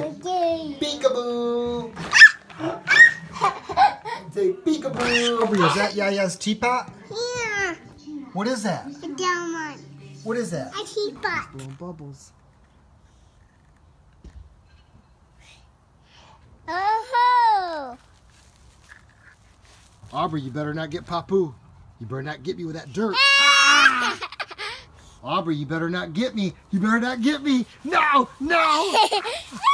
Okay. Peekaboo. Say peekaboo. Aubreigh, is that Yaya's teapot? Yeah. What is that? A diamond. What is that? A teapot. Blowing bubbles. Oh. Aubreigh, you better not get Papu. You better not get me with that dirt. Aubreigh, you better not get me. You better not get me. No, no.